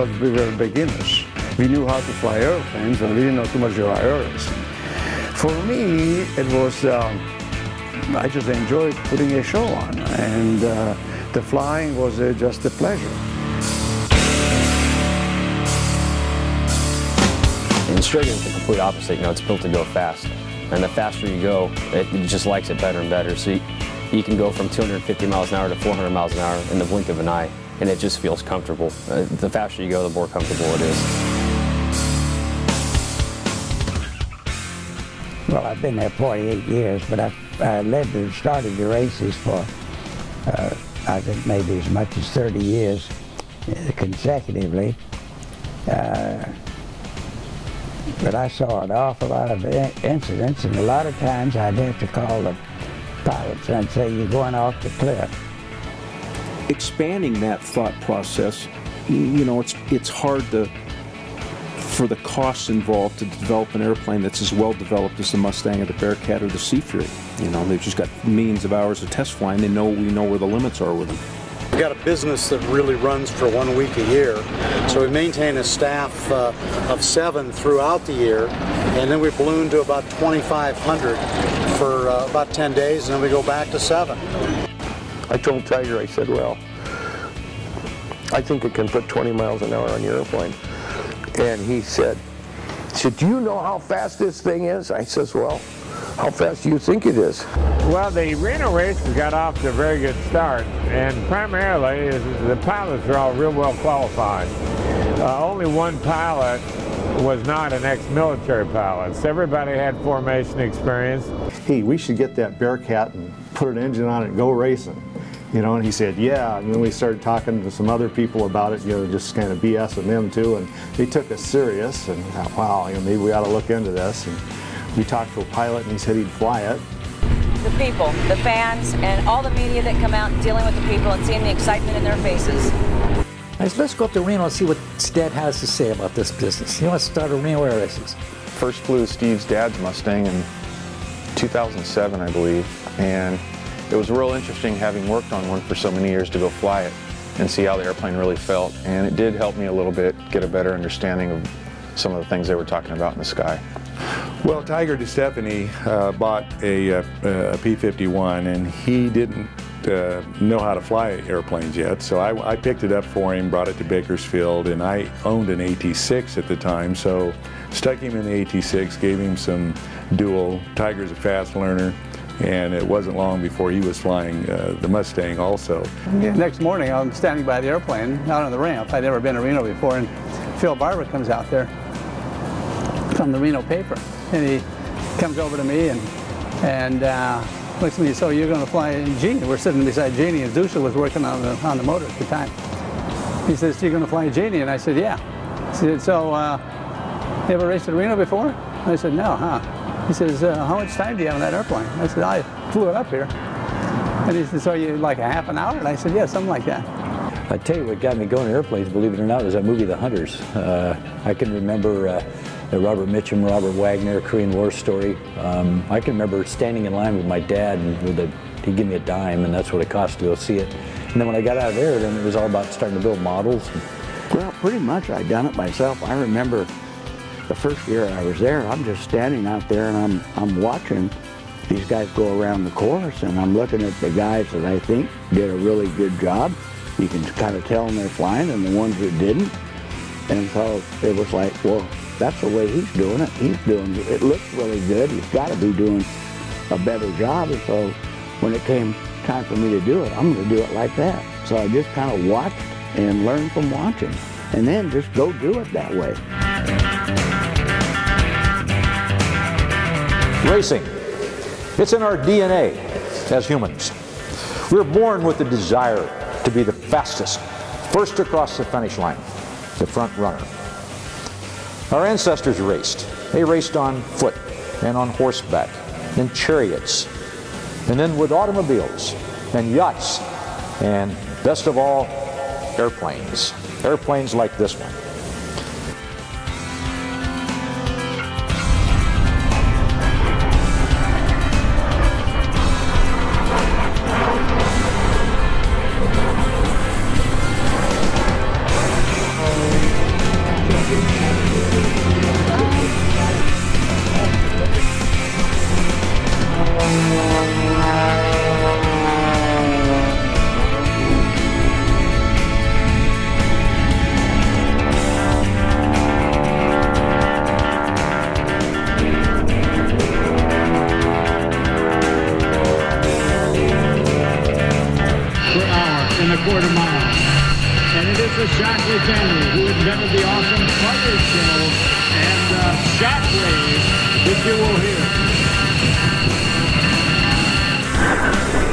us we were beginners. We knew how to fly airplanes, and we didn't know too much about airplanes. For me, it was, um, I just enjoyed putting a show on, and uh, the flying was uh, just a pleasure. And Strega is the complete opposite. You know, it's built to go fast. And the faster you go, it, it just likes it better and better. So you, you, can go from 250 miles an hour to 400 miles an hour in the blink of an eye, and it just feels comfortable. Uh, the faster you go, the more comfortable it is. Well, I've been there 48 years, but I've uh, led and started the races for, uh, I think, maybe as much as 30 years uh, consecutively. Uh, but I saw an awful lot of incidents, and a lot of times I'd have to call the pilots and say, you're going off the cliff. Expanding that thought process, you know, it's, it's hard to, for the costs involved to develop an airplane that's as well developed as the Mustang or the Bearcat or the Sea Fury. You know, they've just got millions of hours of test flying. They know we know where the limits are with them. We've got a business that really runs for one week a year, so we maintain a staff uh, of seven throughout the year, and then we balloon to about 2,500 for uh, about 10 days, and then we go back to seven. I told Tiger, I said, well, I think it can put 20 miles an hour on your airplane. And he said, he said, do you know how fast this thing is? I says, well, how fast do you think it is? Well, the Reno race got off to a very good start, and primarily the pilots are all real well qualified. Uh, only one pilot was not an ex-military pilot. So everybody had formation experience. Hey, we should get that Bearcat and put an engine on it and go racing. You know, and he said, yeah. And then we started talking to some other people about it, you know, just kind of BSing them too. And they took us serious and thought, wow, you know, maybe we ought to look into this. And we talked to a pilot and he said he'd fly it. The people, the fans, and all the media that come out dealing with the people and seeing the excitement in their faces. I said, let's go up to Reno and see what Dad has to say about this business. He wants to start a Reno Air Races. First flew Steve's dad's Mustang in 2007, I believe, and it was real interesting having worked on one for so many years to go fly it and see how the airplane really felt. And it did help me a little bit get a better understanding of some of the things they were talking about in the sky. Well, Tiger DeStefani uh, bought a, uh, a, a P-51 and he didn't uh, know how to fly airplanes yet, so I, I, picked it up for him, brought it to Bakersfield, and I owned an AT-6 at the time, so stuck him in the AT-6, gave him some dual. Tiger's a fast learner, and it wasn't long before he was flying uh, the Mustang also. Yeah, next morning, I'm standing by the airplane out on the ramp. I'd never been to Reno before, and Phil Barber comes out there from the Reno paper. And he comes over to me and, and uh, looks at me, so you're going to fly in Genie. We're sitting beside Genie, and Zusha was working on the, on the motor at the time. He says, you're going to fly Genie? And I said, yeah. He said, so uh, you ever raced in Reno before? I said, no, huh? He says, uh, how much time do you have on that airplane? I said, I flew it up here. And he said, so you like a half an hour? And I said, yeah, something like that. I tell you what got me going to airplanes, believe it or not, was that movie The Hunters. Uh, I can remember uh, Robert Mitchum, Robert Wagner, Korean War story. Um, I can remember standing in line with my dad and with a, he'd give me a dime and that's what it cost to go see it. And then when I got out of there, then it was all about starting to build models. Well, pretty much I'd done it myself. I remember the first year I was there, I'm just standing out there and I'm, I'm watching these guys go around the course and I'm looking at the guys that I think did a really good job. You can kind of tell them they're flying and the ones that didn't. And so it was like, well, that's the way he's doing it. He's doing it. It looks really good. He's got to be doing a better job. And so when it came time for me to do it, I'm going to do it like that. So I just kind of watched and learned from watching. And then just go do it that way. Racing. It's in our DNA as humans. We're born with the desire to be the fastest, first across the finish line, the front runner. Our ancestors raced. They raced on foot and on horseback, in chariots, and then with automobiles and yachts, and best of all, airplanes. Airplanes like this one. The Shockley family who invented the awesome Fire Show and uh, Shockwave that you will hear.